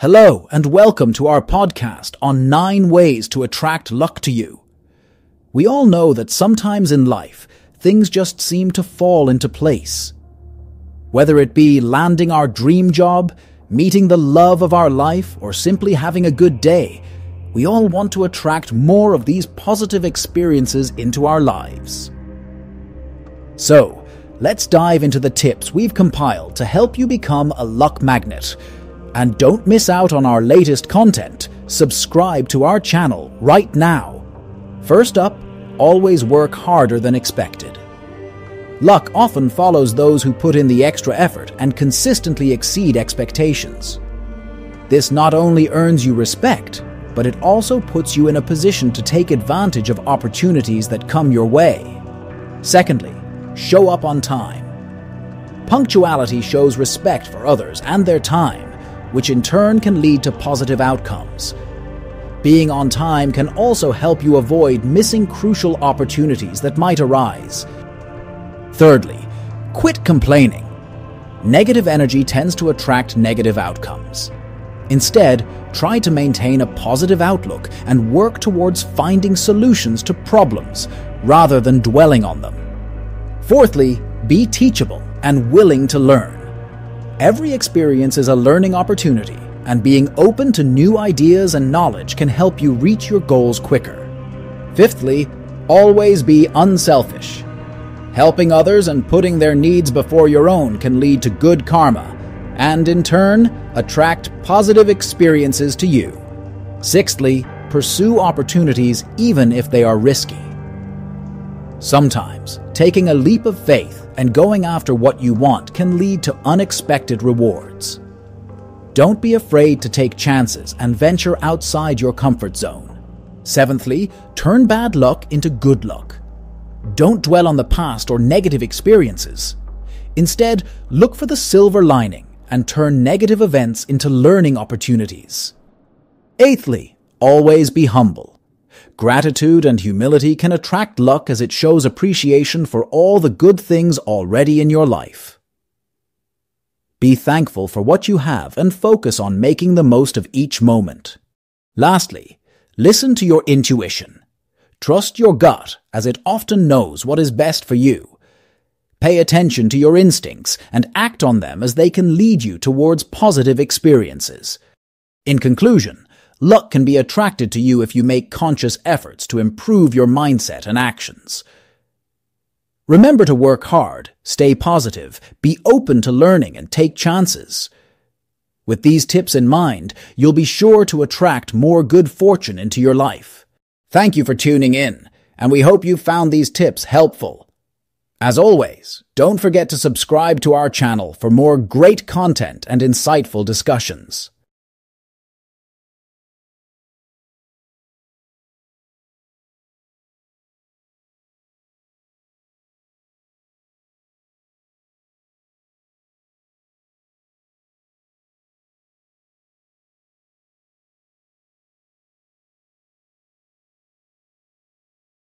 Hello and welcome to our podcast on nine ways to attract luck to you. We all know that sometimes in life, things just seem to fall into place. Whether it be landing our dream job, meeting the love of our life, or simply having a good day, we all want to attract more of these positive experiences into our lives. So, let's dive into the tips we've compiled to help you become a luck magnet and don't miss out on our latest content. Subscribe to our channel right now. First up, always work harder than expected. Luck often follows those who put in the extra effort and consistently exceed expectations. This not only earns you respect, but it also puts you in a position to take advantage of opportunities that come your way. Secondly, show up on time. Punctuality shows respect for others and their time which in turn can lead to positive outcomes. Being on time can also help you avoid missing crucial opportunities that might arise. Thirdly, quit complaining. Negative energy tends to attract negative outcomes. Instead, try to maintain a positive outlook and work towards finding solutions to problems rather than dwelling on them. Fourthly, be teachable and willing to learn. Every experience is a learning opportunity, and being open to new ideas and knowledge can help you reach your goals quicker. Fifthly, always be unselfish. Helping others and putting their needs before your own can lead to good karma, and in turn, attract positive experiences to you. Sixthly, pursue opportunities even if they are risky. Sometimes, taking a leap of faith and going after what you want can lead to unexpected rewards. Don't be afraid to take chances and venture outside your comfort zone. Seventhly, turn bad luck into good luck. Don't dwell on the past or negative experiences. Instead, look for the silver lining and turn negative events into learning opportunities. Eighthly, always be humble. Gratitude and humility can attract luck as it shows appreciation for all the good things already in your life. Be thankful for what you have and focus on making the most of each moment. Lastly, listen to your intuition. Trust your gut as it often knows what is best for you. Pay attention to your instincts and act on them as they can lead you towards positive experiences. In conclusion, Luck can be attracted to you if you make conscious efforts to improve your mindset and actions. Remember to work hard, stay positive, be open to learning, and take chances. With these tips in mind, you'll be sure to attract more good fortune into your life. Thank you for tuning in, and we hope you found these tips helpful. As always, don't forget to subscribe to our channel for more great content and insightful discussions.